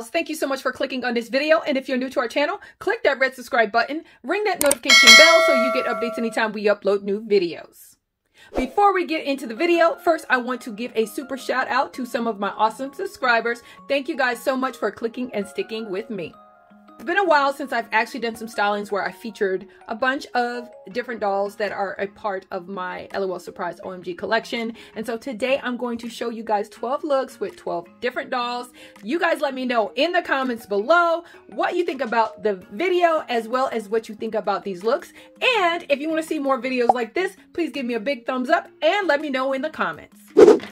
Thank you so much for clicking on this video. And if you're new to our channel, click that red subscribe button, ring that notification bell so you get updates anytime we upload new videos. Before we get into the video, first I want to give a super shout out to some of my awesome subscribers. Thank you guys so much for clicking and sticking with me. It's been a while since I've actually done some stylings where I featured a bunch of different dolls that are a part of my LOL Surprise OMG collection. And so today I'm going to show you guys 12 looks with 12 different dolls. You guys let me know in the comments below what you think about the video as well as what you think about these looks. And if you want to see more videos like this, please give me a big thumbs up and let me know in the comments.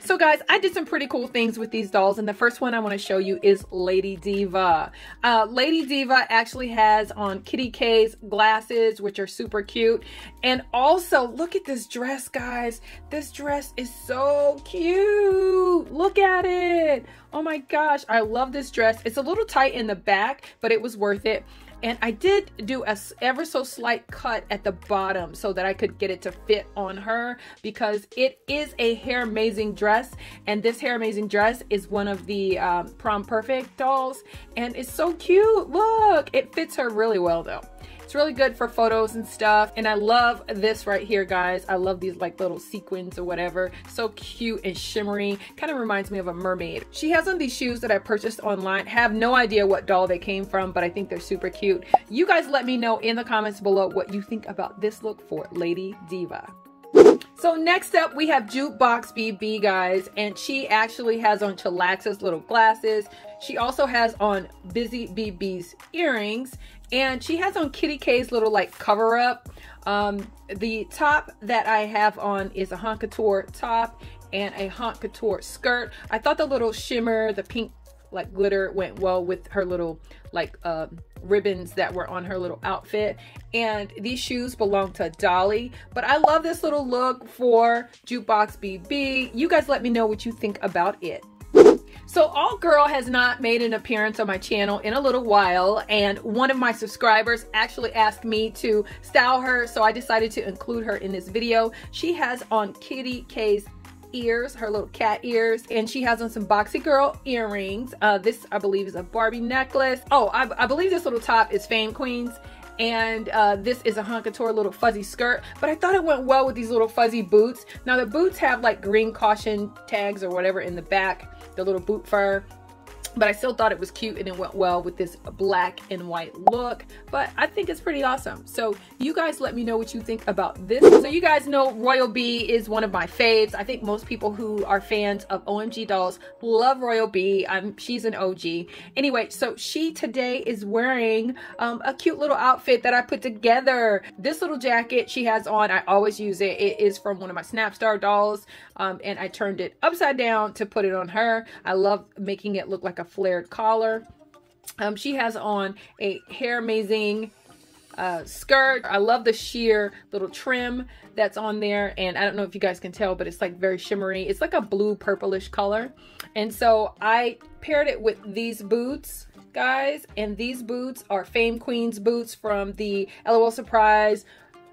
So guys, I did some pretty cool things with these dolls and the first one I want to show you is Lady Diva. Uh, Lady Diva actually has on Kitty K's glasses, which are super cute. And also, look at this dress, guys. This dress is so cute. Look at it. Oh my gosh, I love this dress. It's a little tight in the back, but it was worth it. And I did do a ever so slight cut at the bottom so that I could get it to fit on her because it is a hair amazing dress. And this hair amazing dress is one of the um, prom perfect dolls. And it's so cute. Look, it fits her really well though. It's really good for photos and stuff. And I love this right here, guys. I love these like little sequins or whatever. So cute and shimmery. Kind of reminds me of a mermaid. She has on these shoes that I purchased online. Have no idea what doll they came from, but I think they're super cute. You guys let me know in the comments below what you think about this look for Lady Diva. So next up, we have Jukebox BB, guys, and she actually has on Chillax's little glasses. She also has on Busy BB's earrings, and she has on Kitty K's little like cover up. Um, the top that I have on is a Haute Couture top and a Haute Couture skirt. I thought the little shimmer, the pink like glitter went well with her little like uh, ribbons that were on her little outfit and these shoes belong to Dollie but I love this little look for Jukebox BB you guys let me know what you think about it so Alt Grrrl has not made an appearance on my channel in a little while and one of my subscribers actually asked me to style her so I decided to include her in this video. She has on Kitty K's ears, her little cat ears, and she has on some Boxy Girl earrings. Uh, this, I believe, is a Barbie necklace. Oh, I, I believe this little top is Fame Queens and uh, this is a Couture little fuzzy skirt but I thought it went well with these little fuzzy boots. Now the boots have like green caution tags or whatever in the back the little boot fur but I still thought it was cute and it went well with this black and white look but I think it's pretty awesome. So you guys let me know what you think about this. So you guys know Royal Bee is one of my faves. I think most people who are fans of OMG dolls love Royal Bee. I'm she's an OG anyway so she today is wearing um, a cute little outfit that I put together. This little jacket she has on I always use it. It is from one of my Snapstar dolls um, and I turned it upside down to put it on her. I love making it look like a flared collar. Um, she has on a hair amazing uh, skirt. I love the sheer little trim that's on there. And I don't know if you guys can tell, but it's like very shimmery. It's like a blue purplish color. And so I paired it with these boots guys and these boots are fame queens boots from the lol surprise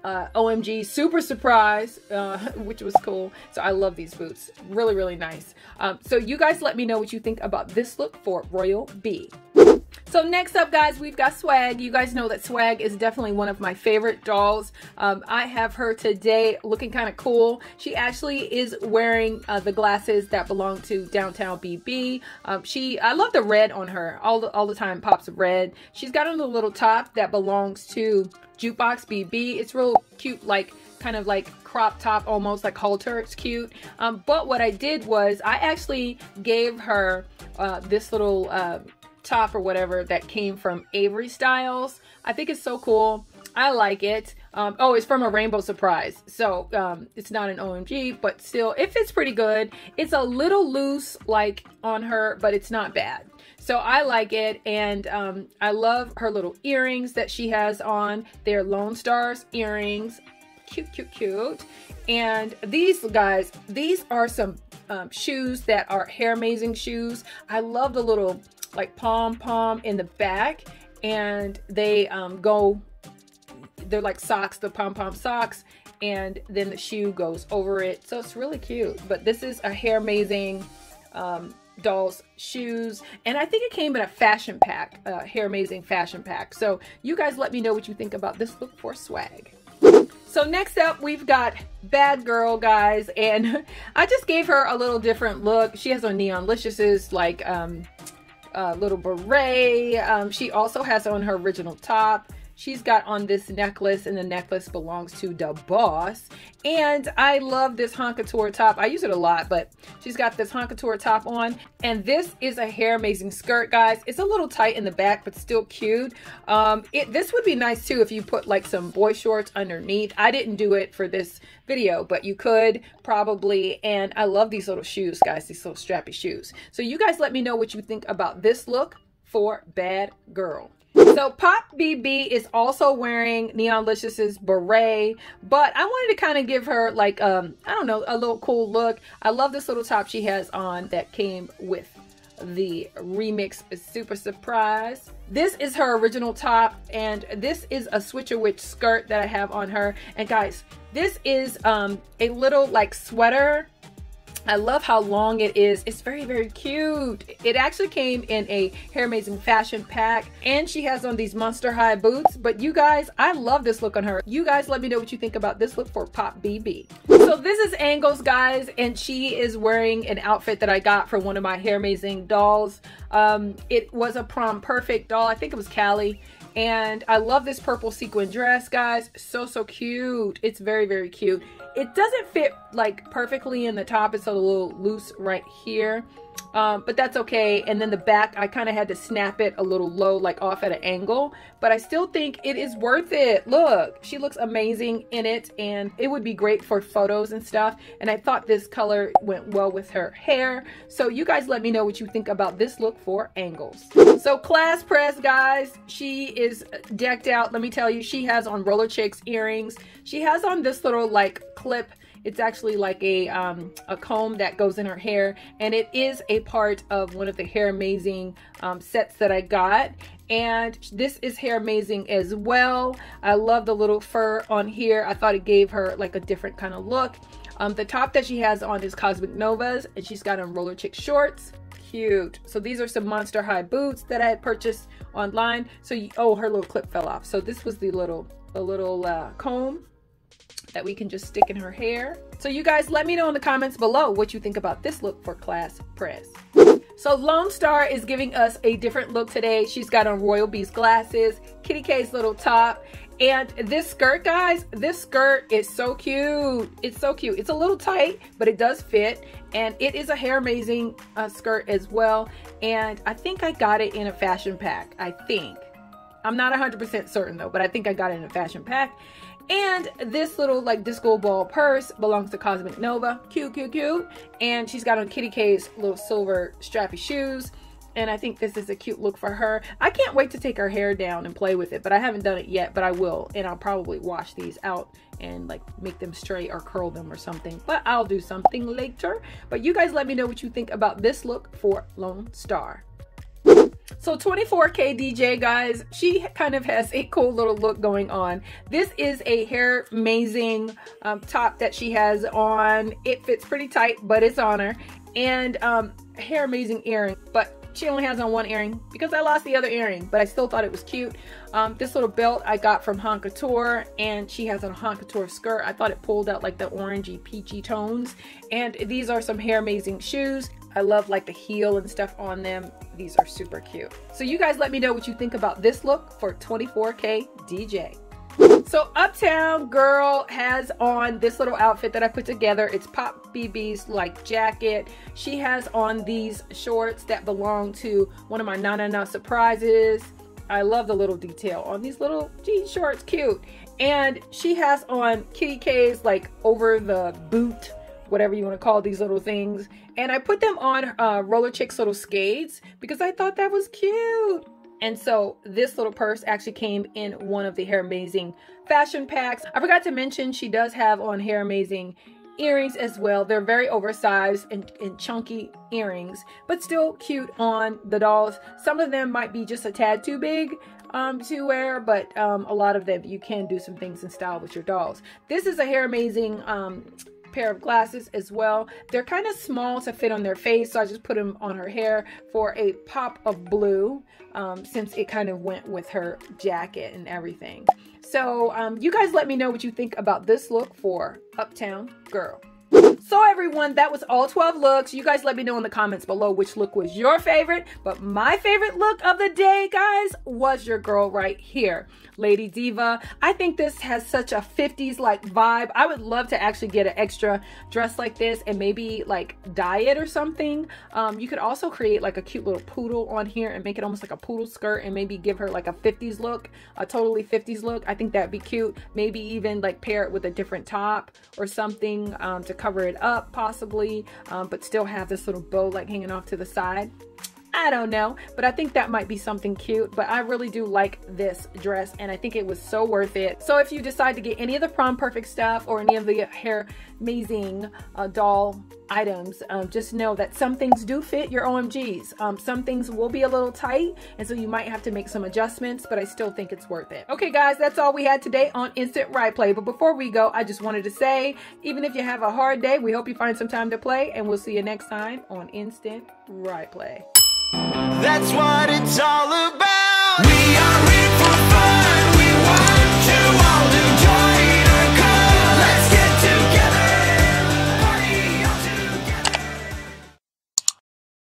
uh, OMG super surprise, uh, which was cool. So I love these boots. Really, really nice. Um, so you guys let me know what you think about this look for Royal Bee. So next up, guys, we've got Swag. You guys know that Swag is definitely one of my favorite dolls. Um, I have her today looking kind of cool. She actually is wearing uh, the glasses that belong to Downtown BB. Um, she, I love the red on her. All the, all the time pops of red. She's got on a little top that belongs to Jukebox BB. It's real cute, like kind of like crop top almost like halter it's cute um, but what I did was I actually gave her uh, this little uh, top or whatever that came from Avery Styles. I think it's so cool. I like it. Um, oh, it's from a Rainbow Surprise. So um, it's not an OMG, but still, it fits pretty good. It's a little loose like on her, but it's not bad. So I like it. And um, I love her little earrings that she has on. They're Lonestar's earrings. Cute, cute, cute. And these guys, these are some um, shoes that are hair amazing shoes. I love the little like pom pom in the back and they um, go they're like socks the pom pom socks and then the shoe goes over it. So it's really cute. But this is a hair amazing um, dolls shoes and i think it came in a fashion pack uh, hair amazing fashion pack. So you guys let me know what you think about this look for swag. So next up we've got bad girl guys and i just gave her a little different look. She has on Neonlicious's like um a little beret. Um she also has on her original top she's got on this necklace and the necklace belongs to the boss. And i love this Haute Couture top. I use it a lot but she's got this Haute Couture top on. And this is a hair amazing skirt guys. It's a little tight in the back but still cute. Um it this would be nice too if you put like some boy shorts underneath. I didn't do it for this video but you could probably. And i love these little shoes guys these little strappy shoes. So you guys let me know what you think about this look for bad girl so Pop BB is also wearing Neonlicious's beret, but I wanted to kind of give her like, um, I don't know, a little cool look. I love this little top she has on that came with the remix. Super surprise. This is her original top and this is a switcher witch skirt that i have on her. And guys this is um a little like sweater I love how long it is. It's very, very cute. It actually came in a Hair Amazing fashion pack and she has on these Monster High boots. But you guys, I love this look on her. You guys let me know what you think about this look for Pop BB. So this is Angles, guys, and she is wearing an outfit that I got from one of my Hair Amazing dolls. Um, it was a prom perfect doll. I think it was Callie and I love this purple sequin dress, guys. So, so cute. It's very, very cute. It doesn't fit like perfectly in the top. It's a little loose right here um, but that's okay. And then the back, I kind of had to snap it a little low, like off at an angle, but I still think it is worth it. Look, she looks amazing in it and it would be great for photos and stuff. And I thought this color went well with her hair. So you guys let me know what you think about this look for angles. So Class Prez, guys, she is decked out. Let me tell you, she has on Roller Chicks earrings. She has on this little like clip. It's actually like a, um, a comb that goes in her hair. And it is a part of one of the Hair Amazing um, sets that I got. And this is hair amazing as well. I love the little fur on here. I thought it gave her like a different kind of look. Um, the top that she has on is cosmic novas and she's got on roller chick shorts cute so these are some monster high boots that i had purchased online so you, oh her little clip fell off so this was the little the little uh, comb that we can just stick in her hair. So you guys let me know in the comments below what you think about this look for Class Prez. So Lonestar is giving us a different look today. She's got on Royal Bee's glasses, Kitty K's little top, and this skirt, guys, this skirt is so cute. It's so cute. It's a little tight, but it does fit. And it is a hair amazing uh, skirt as well. And I think I got it in a fashion pack. I think. I'm not 100% certain though, but I think I got it in a fashion pack. And this little like disco ball purse belongs to Cosmic Nova. Cute, cute, cute. And she's got on Kitty K's little silver strappy shoes. And I think this is a cute look for her. I can't wait to take her hair down and play with it, but I haven't done it yet, but I will. And I'll probably wash these out and like make them straight or curl them or something. But I'll do something later. But you guys let me know what you think about this look for Lonestar. So 24K DJ, guys, she kind of has a cool little look going on. This is a hair amazing um, top that she has on. It fits pretty tight, but it's on her. And um, hair amazing earring, but she only has on one earring because I lost the other earring, but I still thought it was cute. Um, this little belt I got from Haute Couture, and she has a Haute Couture skirt. I thought it pulled out like the orangey peachy tones. And these are some hair amazing shoes. I love like the heel and stuff on them. These are super cute. So you guys let me know what you think about this look for 24K DJ. So Uptown Girl has on this little outfit that I put together. It's Pop BB's like jacket. She has on these shorts that belong to one of my Na Na Na surprises. I love the little detail on these little jean shorts, cute. And she has on Kitty K's like over the boot whatever you want to call these little things. And I put them on uh, Roller Chick's little skates because I thought that was cute. And so this little purse actually came in one of the Hair Amazing fashion packs. I forgot to mention she does have on Hair Amazing earrings as well. They're very oversized and, and, chunky earrings, but still cute on the dolls. Some of them might be just a tad too big um, to wear, but um, a lot of them you can do some things in style with your dolls. This is a Hair Amazing um, pair of glasses as well. They're kind of small to fit on their face, so I just put them on her hair for a pop of blue um, since it kind of went with her jacket and everything. So um, you guys let me know what you think about this look for Uptown Girl. So everyone, that was all 12 looks. You guys let me know in the comments below which look was your favorite. But my favorite look of the day, guys, was your girl right here. Lady Diva. I think this has such a 50s like vibe. I would love to actually get an extra dress like this and maybe like dye it or something. Um, you could also create like a cute little poodle on here and make it almost like a poodle skirt and maybe give her like a 50s look, a totally 50s look. I think that'd be cute. Maybe even like pair it with a different top or something um, to cover it up possibly, um, but still have this little bow like hanging off to the side. I don't know, but I think that might be something cute. But I really do like this dress and I think it was so worth it. So if you decide to get any of the Prom Perfect stuff or any of the hair amazing uh, doll items, um, just know that some things do fit your OMGs. Um, some things will be a little tight and so you might have to make some adjustments, but I still think it's worth it. Okay guys, that's all we had today on Instant Ry Play. But before we go, I just wanted to say, even if you have a hard day, we hope you find some time to play and we'll see you next time on Instant Ry Play. That's what it's all about. We are.